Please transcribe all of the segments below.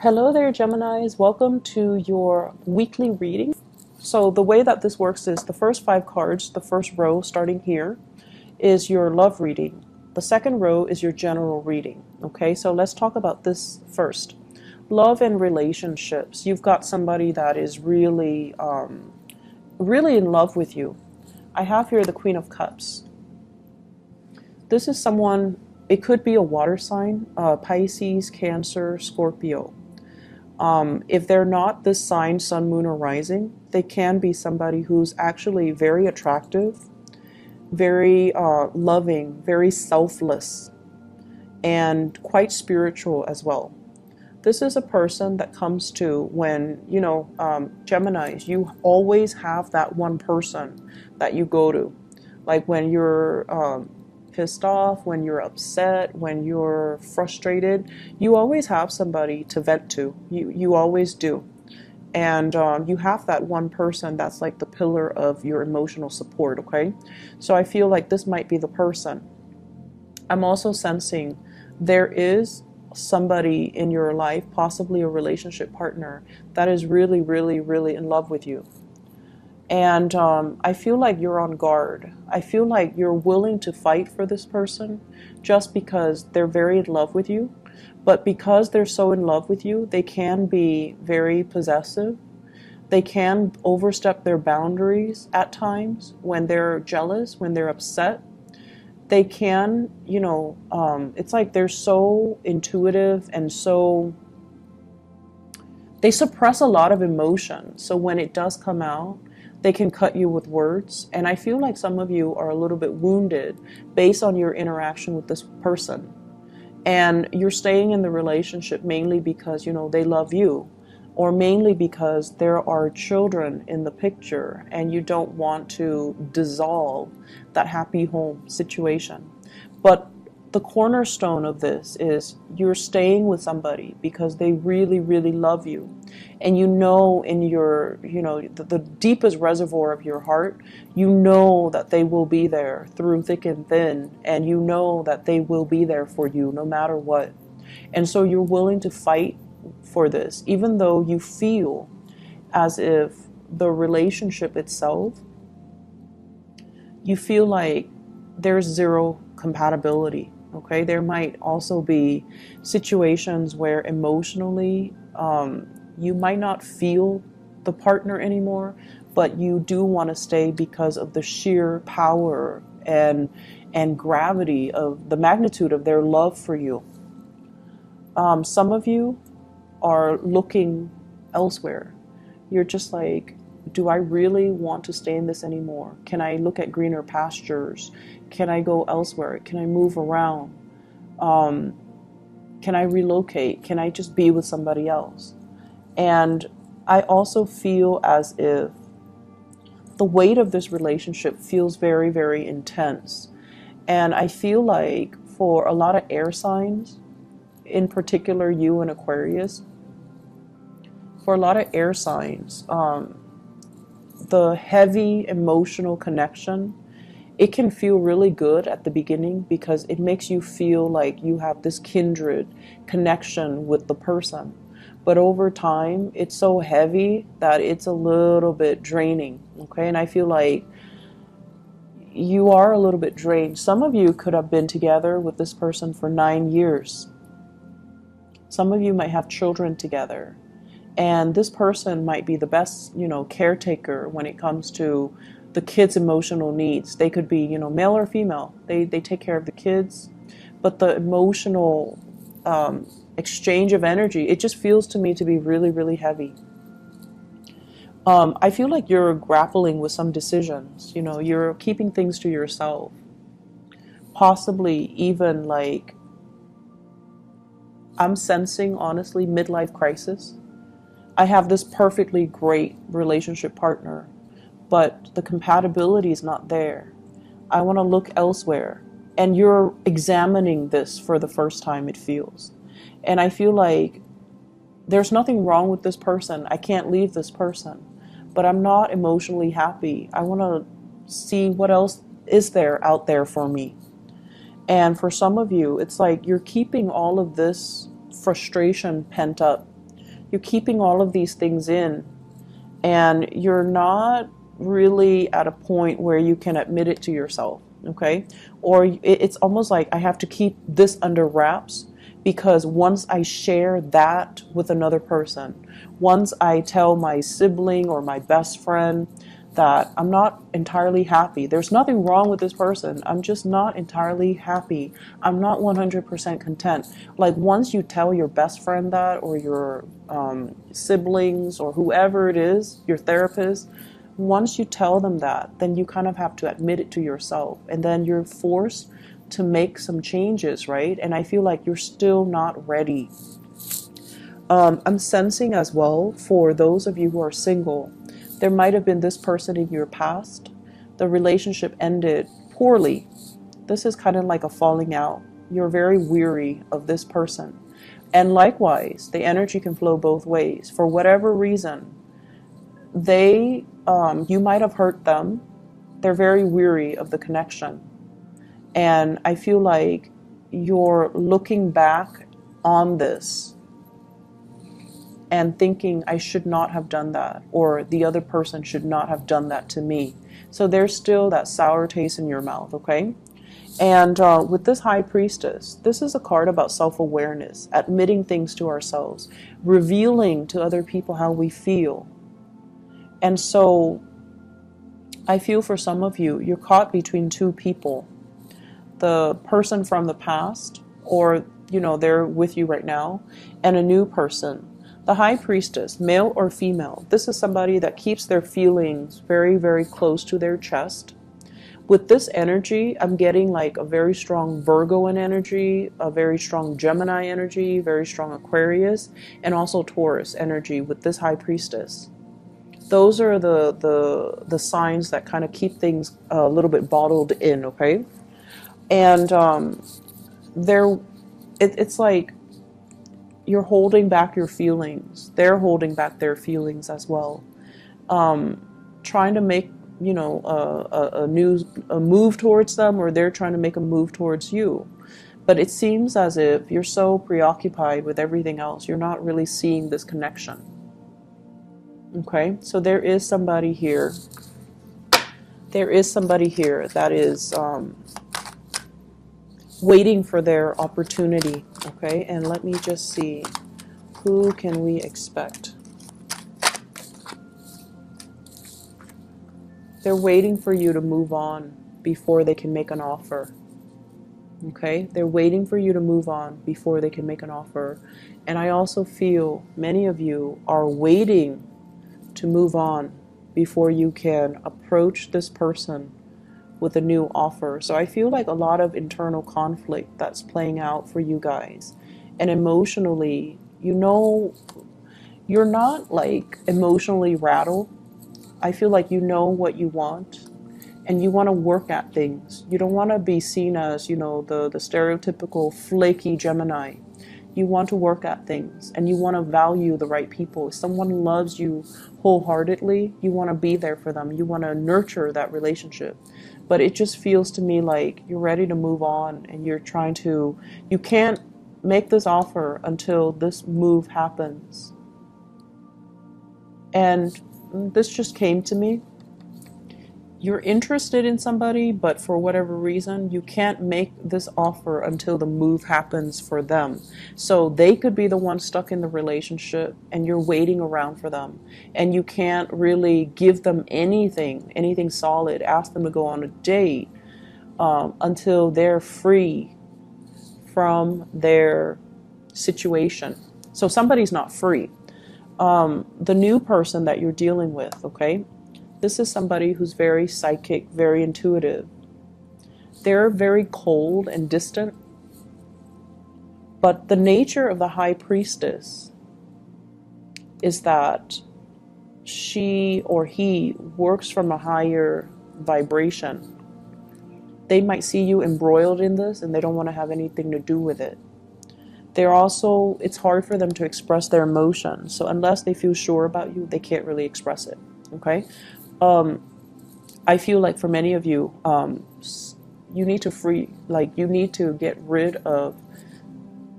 Hello there, Geminis. Welcome to your weekly reading. So, the way that this works is the first five cards, the first row starting here, is your love reading. The second row is your general reading. Okay, so let's talk about this first. Love and relationships. You've got somebody that is really, um, really in love with you. I have here the Queen of Cups. This is someone, it could be a water sign, uh, Pisces, Cancer, Scorpio. Um, if they're not the sign, sun, moon, or rising, they can be somebody who's actually very attractive, very uh, loving, very selfless, and quite spiritual as well. This is a person that comes to when, you know, um, Geminis, you always have that one person that you go to. Like when you're um, pissed off, when you're upset, when you're frustrated, you always have somebody to vent to. You, you always do. And um, you have that one person that's like the pillar of your emotional support, okay? So I feel like this might be the person. I'm also sensing there is somebody in your life, possibly a relationship partner, that is really, really, really in love with you. And um, I feel like you're on guard. I feel like you're willing to fight for this person just because they're very in love with you. But because they're so in love with you, they can be very possessive. They can overstep their boundaries at times when they're jealous, when they're upset. They can, you know, um, it's like they're so intuitive and so. They suppress a lot of emotion. So when it does come out, they can cut you with words. And I feel like some of you are a little bit wounded based on your interaction with this person. And you're staying in the relationship mainly because, you know, they love you, or mainly because there are children in the picture and you don't want to dissolve that happy home situation. But the cornerstone of this is you're staying with somebody because they really really love you. And you know in your you know the, the, deepest reservoir of your heart you know that they will be there through thick and thin and you know that they will be there for you no matter what. And so you're willing to fight for this even though you feel as if the relationship itself you feel like there's zero compatibility Okay, there might also be situations where emotionally um, you might not feel the partner anymore, but you do want to stay because of the sheer power and and gravity of the magnitude of their love for you. Um, some of you are looking elsewhere. You're just like, do I really want to stay in this anymore? Can I look at greener pastures? Can I go elsewhere? Can I move around? Um, can I relocate? Can I just be with somebody else? And I also feel as if the weight of this relationship feels very, very intense. And I feel like for a lot of air signs, in particular you and Aquarius, for a lot of air signs, um, the heavy emotional connection it can feel really good at the beginning because it makes you feel like you have this kindred connection with the person. But over time, it's so heavy that it's a little bit draining. Okay, and I feel like you are a little bit drained. Some of you could have been together with this person for nine years. Some of you might have children together. And this person might be the best, you know, caretaker when it comes to the kids' emotional needs. They could be, you know, male or female. They they take care of the kids, but the emotional um, exchange of energy, it just feels to me to be really really heavy. Um, I feel like you're grappling with some decisions. You know, you're keeping things to yourself. Possibly even like I'm sensing honestly midlife crisis. I have this perfectly great relationship partner but the compatibility is not there. I want to look elsewhere. And you're examining this for the first time, it feels. And I feel like there's nothing wrong with this person. I can't leave this person. But I'm not emotionally happy. I want to see what else is there out there for me. And for some of you, it's like you're keeping all of this frustration pent up you're keeping all of these things in and you're not really at a point where you can admit it to yourself okay? Or it's almost like i have to keep this under wraps because once i share that with another person once i tell my sibling or my best friend that I'm not entirely happy. There's nothing wrong with this person. I'm just not entirely happy. I'm not 100% content. Like once you tell your best friend that, or your um, siblings, or whoever it is, your therapist, once you tell them that, then you kind of have to admit it to yourself. And then you're forced to make some changes, right? And I feel like you're still not ready. Um, I'm sensing as well for those of you who are single there might have been this person in your past. The relationship ended poorly. This is kind of like a falling out. You're very weary of this person. And likewise, the energy can flow both ways. For whatever reason, they, um, you might have hurt them. They're very weary of the connection. And I feel like you're looking back on this and thinking I should not have done that, or the other person should not have done that to me. So there's still that sour taste in your mouth, okay? And uh, with this High Priestess, this is a card about self awareness, admitting things to ourselves, revealing to other people how we feel. And so I feel for some of you, you're caught between two people the person from the past, or, you know, they're with you right now, and a new person the high priestess, male or female, this is somebody that keeps their feelings very, very close to their chest. With this energy, I'm getting like a very strong Virgoan energy, a very strong Gemini energy, very strong Aquarius, and also Taurus energy with this high priestess. Those are the the the signs that kind of keep things a little bit bottled in, okay? And um, they're it, it's like you're holding back your feelings. They're holding back their feelings as well. Um, trying to make you know a, a, a new a move towards them, or they're trying to make a move towards you. But it seems as if you're so preoccupied with everything else, you're not really seeing this connection. Okay, so there is somebody here. There is somebody here that is um, waiting for their opportunity. Okay, and let me just see who can we expect. They're waiting for you to move on before they can make an offer. Okay, they're waiting for you to move on before they can make an offer. And I also feel many of you are waiting to move on before you can approach this person with a new offer. So I feel like a lot of internal conflict that's playing out for you guys. And emotionally, you know, you're not like emotionally rattled. I feel like you know what you want and you want to work at things. You don't want to be seen as, you know, the, the stereotypical flaky Gemini. You want to work at things and you want to value the right people. If someone loves you wholeheartedly, you want to be there for them. You want to nurture that relationship but it just feels to me like you're ready to move on and you're trying to you can't make this offer until this move happens. And this just came to me you're interested in somebody, but for whatever reason, you can't make this offer until the move happens for them. So they could be the one stuck in the relationship and you're waiting around for them. And you can't really give them anything, anything solid, ask them to go on a date um, until they're free from their situation. So somebody's not free. Um, the new person that you're dealing with, okay, this is somebody who's very psychic, very intuitive. They're very cold and distant. But the nature of the high priestess is that she or he works from a higher vibration. They might see you embroiled in this and they don't want to have anything to do with it. They're also, it's hard for them to express their emotions. So unless they feel sure about you, they can't really express it. Okay? Um, I feel like for many of you, um, you need to free, like you need to get rid of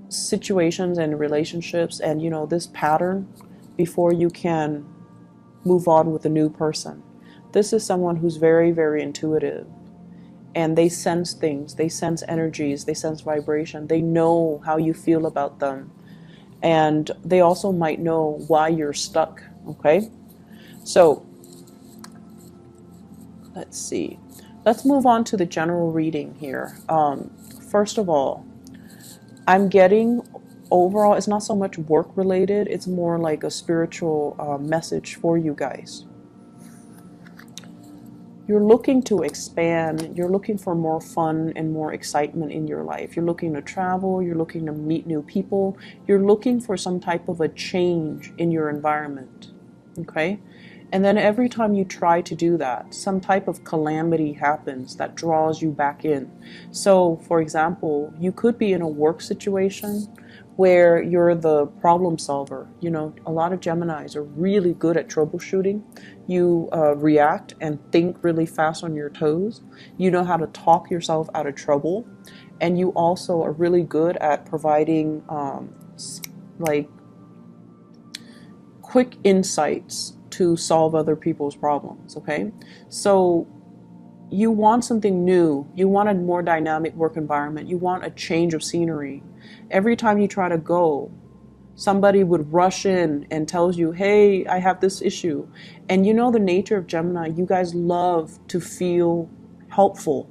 situations and relationships and you know this pattern before you can move on with a new person. This is someone who's very, very intuitive and they sense things, they sense energies, they sense vibration, they know how you feel about them, and they also might know why you're stuck. Okay, so let's see. Let's move on to the general reading here. Um, first of all, I'm getting overall, it's not so much work related, it's more like a spiritual uh, message for you guys. You're looking to expand, you're looking for more fun and more excitement in your life. You're looking to travel, you're looking to meet new people, you're looking for some type of a change in your environment. Okay? And then every time you try to do that, some type of calamity happens that draws you back in. So, for example, you could be in a work situation where you're the problem solver. You know, a lot of Geminis are really good at troubleshooting. You uh, react and think really fast on your toes. You know how to talk yourself out of trouble. And you also are really good at providing, um, like, quick insights to solve other people's problems, okay? So, you want something new. You want a more dynamic work environment. You want a change of scenery every time you try to go, somebody would rush in and tells you, "Hey, I have this issue." And you know the nature of Gemini, you guys love to feel helpful.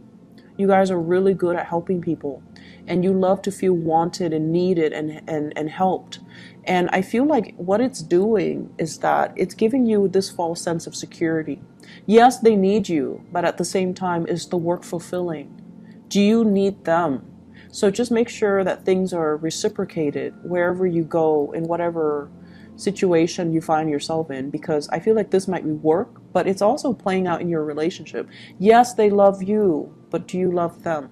You guys are really good at helping people. And you love to feel wanted and needed and, and, and helped. And I feel like what it's doing is that it's giving you this false sense of security. Yes, they need you, but at the same time, is the work fulfilling? Do you need them? So just make sure that things are reciprocated wherever you go in whatever situation you find yourself in because I feel like this might be work, but it's also playing out in your relationship. Yes, they love you, but do you love them?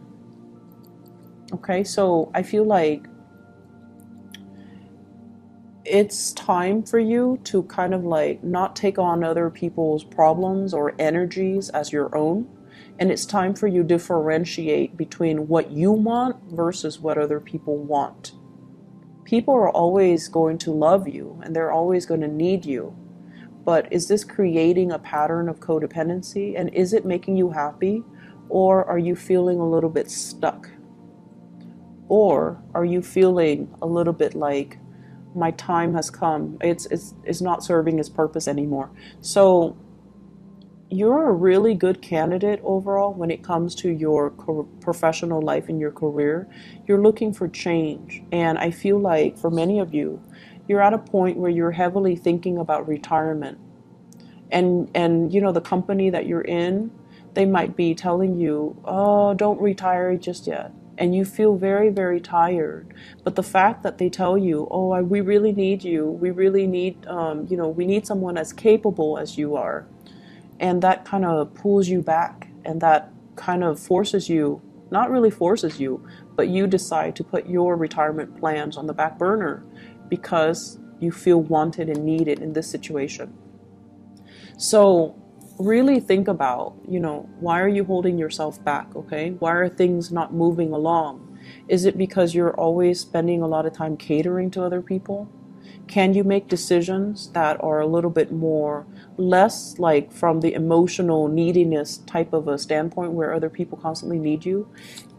Okay, so I feel like it's time for you to kind of like not take on other people's problems or energies as your own and it's time for you to differentiate between what you want versus what other people want. People are always going to love you and they're always going to need you. But is this creating a pattern of codependency? And is it making you happy? Or are you feeling a little bit stuck? Or are you feeling a little bit like my time has come? It's, it's, it's not serving its purpose anymore. So you're a really good candidate overall when it comes to your professional life and your career. You're looking for change. And I feel like for many of you, you're at a point where you're heavily thinking about retirement. And and you know the company that you're in, they might be telling you, "Oh, don't retire just yet." And you feel very very tired. But the fact that they tell you, "Oh, I, we really need you. We really need um, you know, we need someone as capable as you are." and that kind of pulls you back and that kind of forces you not really forces you but you decide to put your retirement plans on the back burner because you feel wanted and needed in this situation so really think about you know why are you holding yourself back okay? Why are things not moving along? Is it because you're always spending a lot of time catering to other people can you make decisions that are a little bit more less like from the emotional neediness type of a standpoint where other people constantly need you?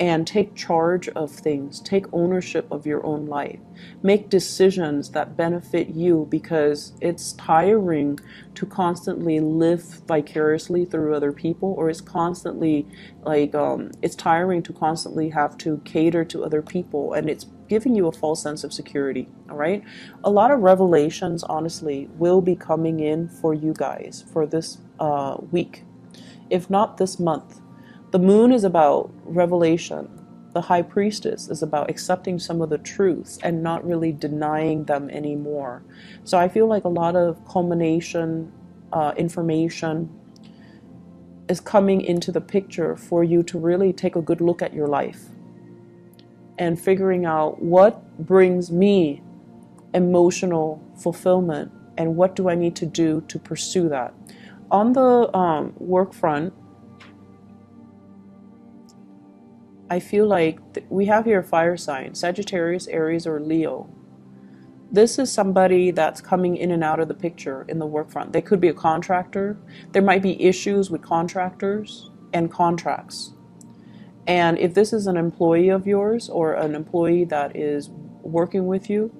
And take charge of things. Take ownership of your own life. Make decisions that benefit you because it's tiring to constantly live vicariously through other people or it's constantly like um, it's tiring to constantly have to cater to other people and it's giving you a false sense of security all right? A lot of revelations honestly will be coming in for you guys for this uh, week. If not this month. The moon is about revelation. The high priestess is about accepting some of the truths and not really denying them anymore. So I feel like a lot of culmination uh, information is coming into the picture for you to really take a good look at your life and figuring out what brings me emotional fulfillment and what do I need to do to pursue that. On the um, work front, I feel like we have here fire sign Sagittarius, Aries, or Leo. This is somebody that's coming in and out of the picture in the work front. They could be a contractor. There might be issues with contractors and contracts. And if this is an employee of yours or an employee that is working with you,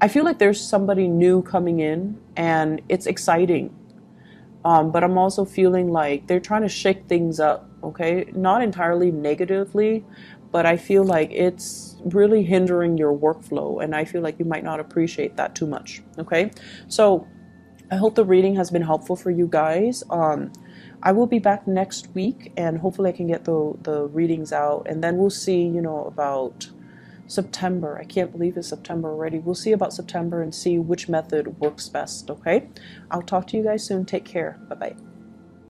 I feel like there's somebody new coming in and it's exciting. Um, but I'm also feeling like they're trying to shake things up, okay? Not entirely negatively, but I feel like it's really hindering your workflow, and I feel like you might not appreciate that too much, okay? So I hope the reading has been helpful for you guys. Um, I will be back next week, and hopefully I can get the the readings out, and then we'll see, you know, about September. I can't believe it's September already. We'll see about September and see which method works best, okay? I'll talk to you guys soon. Take care. Bye bye.